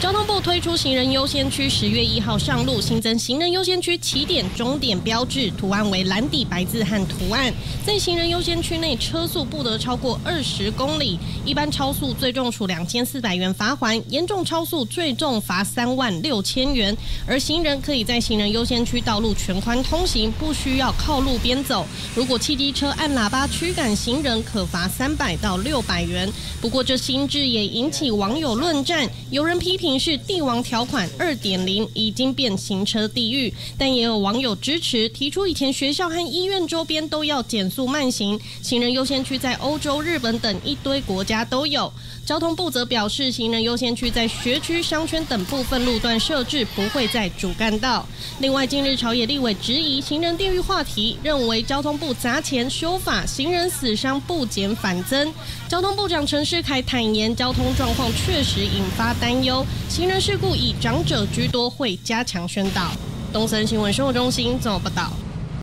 交通部推出行人优先区，十月一号上路，新增行人优先区起点、终点标志，图案为蓝底白字和图案。在行人优先区内，车速不得超过二十公里，一般超速最重处两千四百元罚款，严重超速最重罚三万六千元。而行人可以在行人优先区道路全宽通行，不需要靠路边走。如果汽机车按喇叭驱赶行人，可罚三百到六百元。不过这新制也引起网友论战，有人批评。是帝王条款二点零已经变行车地狱，但也有网友支持，提出以前学校和医院周边都要减速慢行，行人优先区在欧洲、日本等一堆国家都有。交通部则表示，行人优先区在学区、商圈等部分路段设置，不会在主干道。另外，近日朝野立委质疑行人地狱话题，认为交通部砸钱修法，行人死伤不减反增。交通部长陈世凯坦言，交通状况确实引发担忧。行人事故以长者居多，会加强宣导。东森新闻生活中心做报道。